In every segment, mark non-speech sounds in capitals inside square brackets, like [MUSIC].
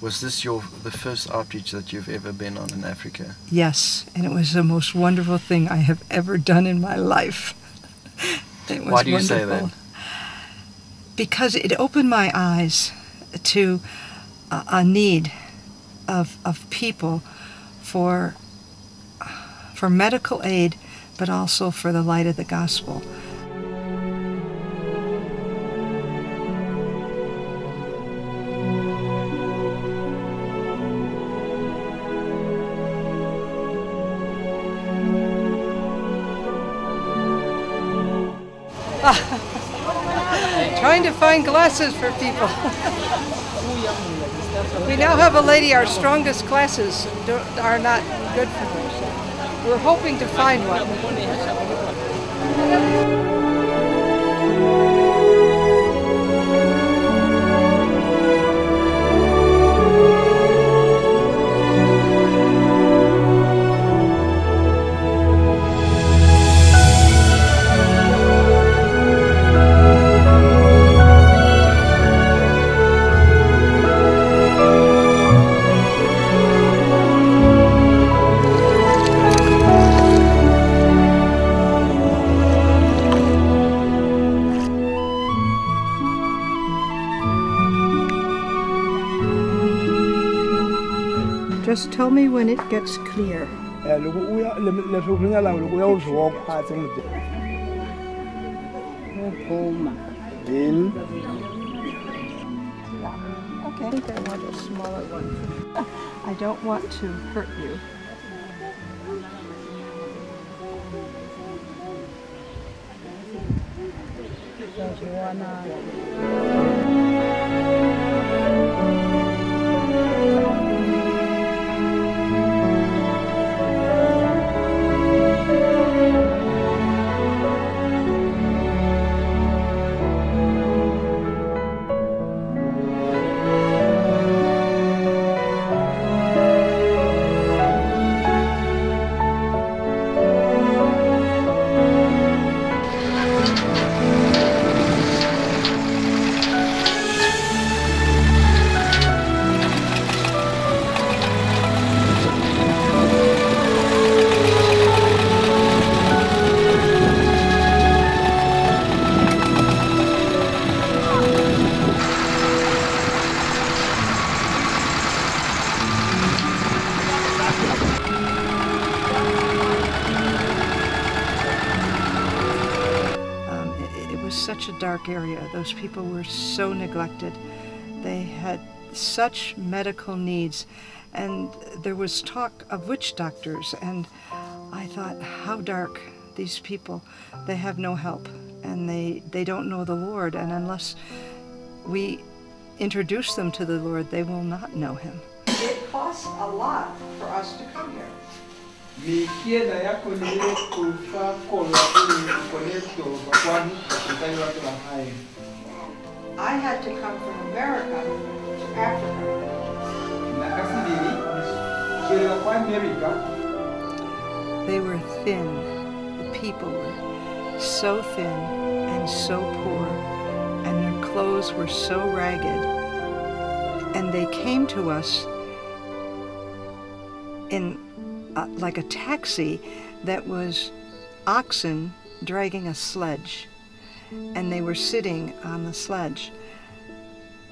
Was this your the first outreach that you've ever been on in Africa? Yes, and it was the most wonderful thing I have ever done in my life. [LAUGHS] it was Why do you wonderful. say that? Because it opened my eyes to a, a need of, of people for, for medical aid, but also for the light of the gospel. [LAUGHS] Trying to find glasses for people. [LAUGHS] we now have a lady, our strongest glasses are not good for her. We're hoping to find one. Just tell me when it gets clear. In. Okay, I think I want a smaller one. [LAUGHS] I don't want to hurt you. Such a dark area. Those people were so neglected. They had such medical needs. And there was talk of witch doctors. And I thought, how dark these people. They have no help and they, they don't know the Lord. And unless we introduce them to the Lord, they will not know Him. It costs a lot for us to come here. I had to come from America to Africa. They were thin. The people were so thin and so poor, and their clothes were so ragged. And they came to us in uh, like a taxi that was oxen dragging a sledge. And they were sitting on the sledge.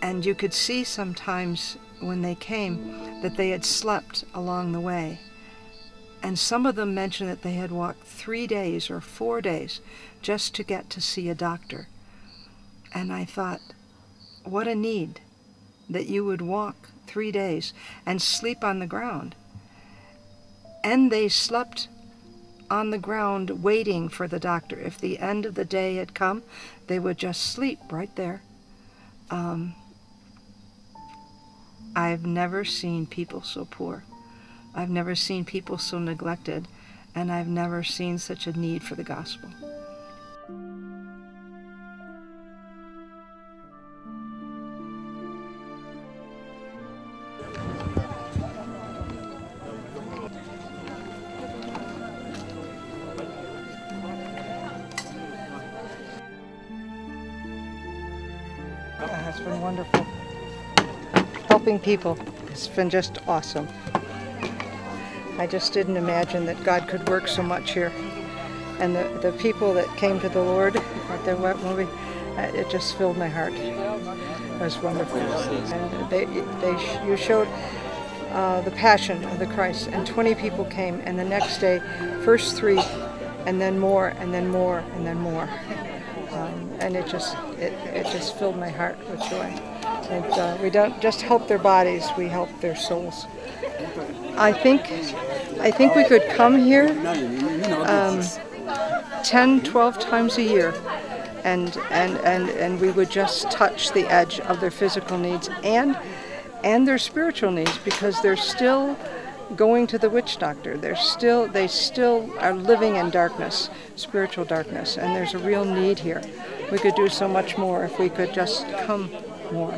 And you could see sometimes when they came that they had slept along the way. And some of them mentioned that they had walked three days or four days just to get to see a doctor. And I thought, what a need that you would walk three days and sleep on the ground and they slept on the ground waiting for the doctor. If the end of the day had come, they would just sleep right there. Um, I've never seen people so poor. I've never seen people so neglected, and I've never seen such a need for the gospel. Has been wonderful helping people. It's been just awesome. I just didn't imagine that God could work so much here. And the, the people that came to the Lord at the wet movie, uh, it just filled my heart. It was wonderful. And they, they, you showed uh, the passion of the Christ, and 20 people came, and the next day, first three, and then more, and then more, and then more. Um, and it just, it, it just filled my heart with joy. And uh, we don't just help their bodies, we help their souls. I think, I think we could come here um, 10, 12 times a year and, and, and, and we would just touch the edge of their physical needs and, and their spiritual needs because they're still going to the witch doctor. They're still, they still are living in darkness, spiritual darkness, and there's a real need here. We could do so much more if we could just come more.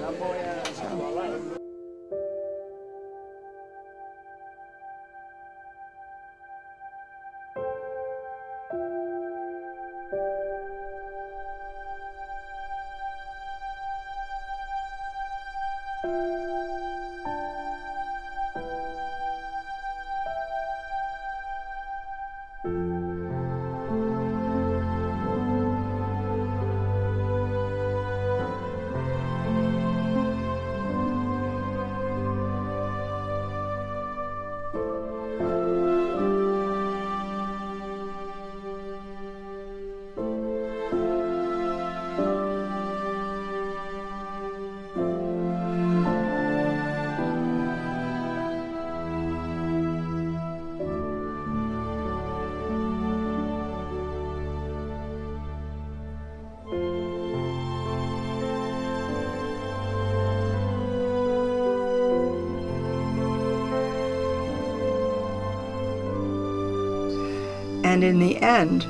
And in the end,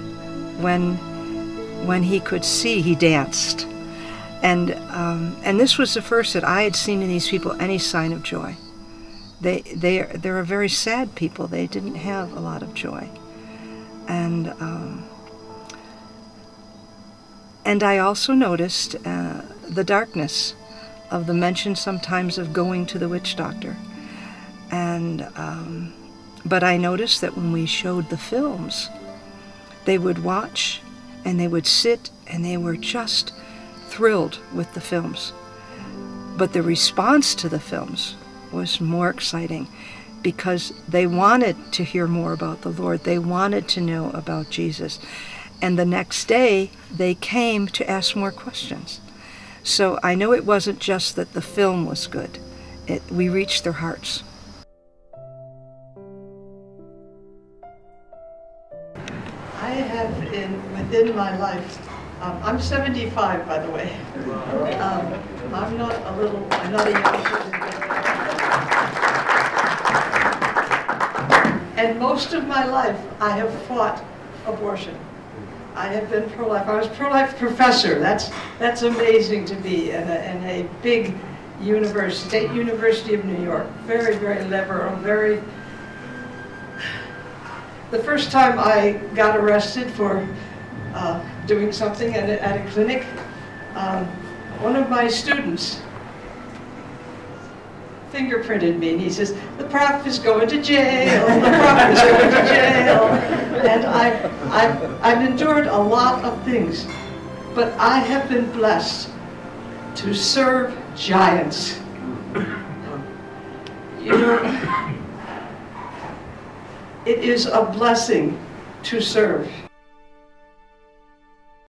when when he could see, he danced. And um, and this was the first that I had seen in these people any sign of joy. They they they're a very sad people. They didn't have a lot of joy, and um, and I also noticed uh, the darkness of the mention sometimes of going to the witch doctor, and. Um, but I noticed that when we showed the films, they would watch and they would sit and they were just thrilled with the films. But the response to the films was more exciting because they wanted to hear more about the Lord. They wanted to know about Jesus. And the next day, they came to ask more questions. So I know it wasn't just that the film was good, it, we reached their hearts. Within my life. Um, I'm 75, by the way. Um, I'm not a little. I'm not a young person. And most of my life, I have fought abortion. I have been pro-life. I was pro-life professor. That's that's amazing to be in a, in a big university, State University of New York. Very, very liberal, very the first time I got arrested for uh, doing something at a, at a clinic, um, one of my students fingerprinted me and he says, the prof is going to jail, the prof is going to jail. And I, I've, I've endured a lot of things, but I have been blessed to serve giants. You know, it is a blessing to serve.